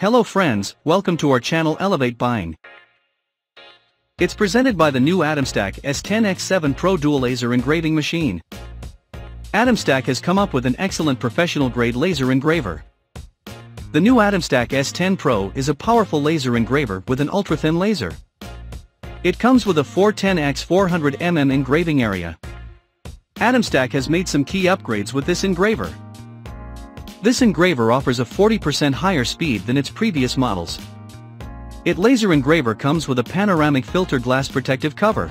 Hello friends, welcome to our channel Elevate Buying. It's presented by the new Atomstack S10X7 Pro Dual Laser Engraving Machine. Atomstack has come up with an excellent professional-grade laser engraver. The new Atomstack S10 Pro is a powerful laser engraver with an ultra-thin laser. It comes with a 410x 400mm engraving area. Atomstack has made some key upgrades with this engraver. This engraver offers a 40% higher speed than its previous models. It laser engraver comes with a panoramic filter glass protective cover.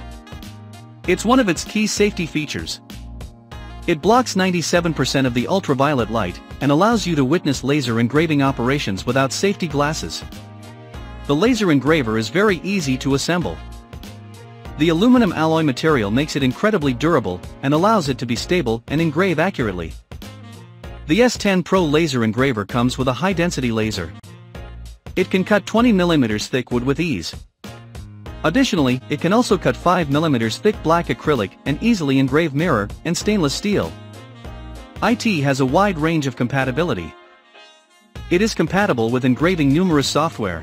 It's one of its key safety features. It blocks 97% of the ultraviolet light and allows you to witness laser engraving operations without safety glasses. The laser engraver is very easy to assemble. The aluminum alloy material makes it incredibly durable and allows it to be stable and engrave accurately. The S10 Pro laser engraver comes with a high-density laser. It can cut 20mm thick wood with ease. Additionally, it can also cut 5mm thick black acrylic and easily engrave mirror and stainless steel. IT has a wide range of compatibility. It is compatible with engraving numerous software,